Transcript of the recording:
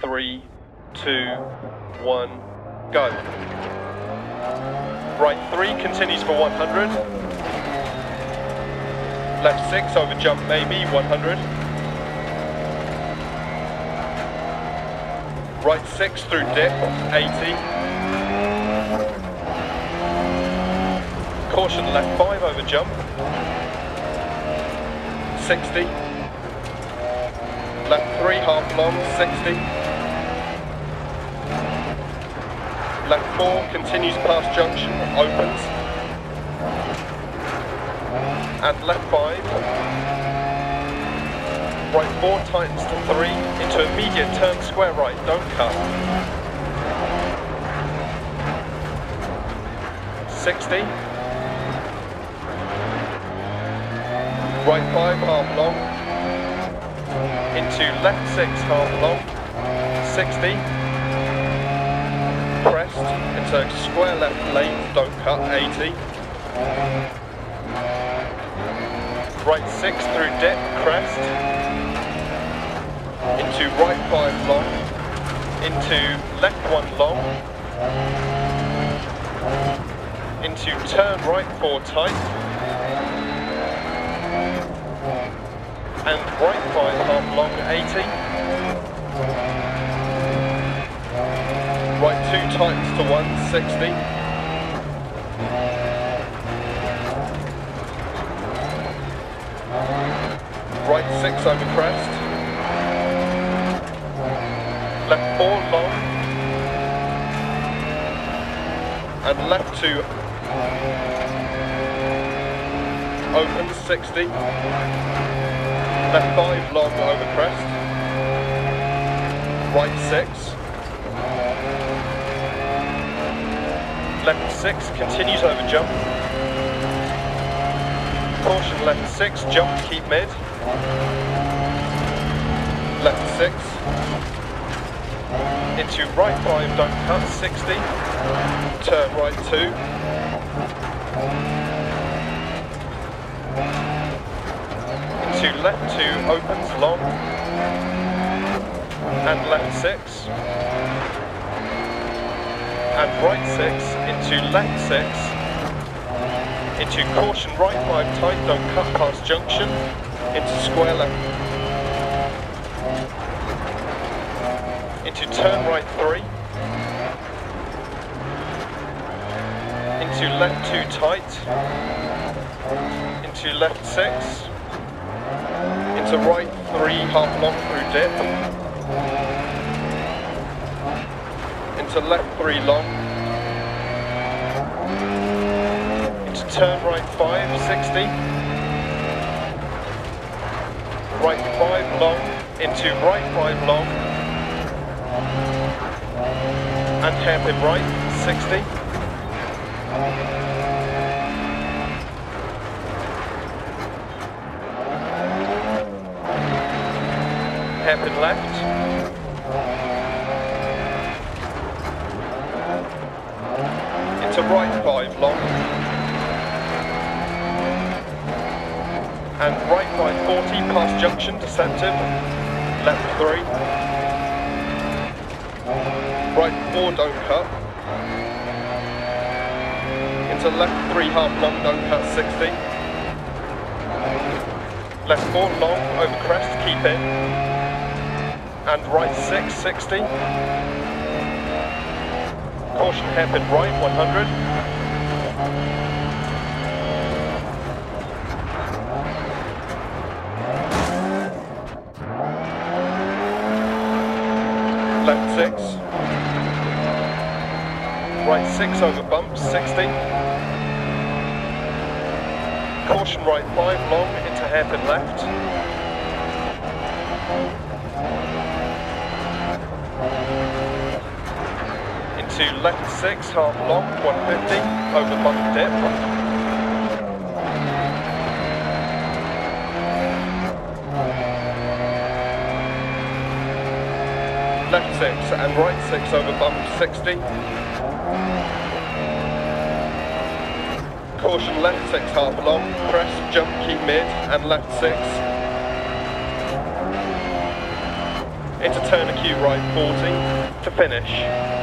three, two, one, go. Right three continues for 100. Left six over jump maybe, 100. Right six through dip, 80. Caution left five over jump, 60. Left three half long, 60. Left four continues past junction, opens. And left five. Right four tightens to three, into immediate turn square right, don't cut. 60. Right five half long, into left six half long, 60, crest, into square left lane, don't cut, 80, right six through dip, crest, into right five long, into left one long, into turn right four tight, and right five half long 80. Right two tightens to one, 60. Right six over crest. Left four long. And left two open 60. Left five long over crest. Right six. Left six continues over jump. Caution left six, jump, keep mid. Left six. Into right five, don't cut, 60. Turn right two. Into left two, opens long. And left six. And right six, into left six into caution right five tight, don't cut past junction, into square left, into turn right three, into left two tight, into left six, into right three half long through dip, into left three long, into turn right 5, 60. Right 5 long, into right 5 long. And hairpin right, 60. Hairpin left. Into right 5 long. and right by 40 past junction deceptive, left 3, right 4 don't cut, into left 3 half long don't cut 60, left 4 long over crest keep in, and right 6 60, caution hairpin right 100, left six. Right six over bump, 60. Caution right five long into hairpin left. Into left six, half long, 150, over bump dip. left 6 and right 6 over bump 60. Caution left 6 half long, press, jump, keep mid and left 6. into turn acute right 40 to finish.